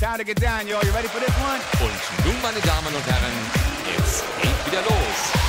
Time to get down, yo. You ready for this one? Und nun, meine Damen und Herren, es geht wieder los.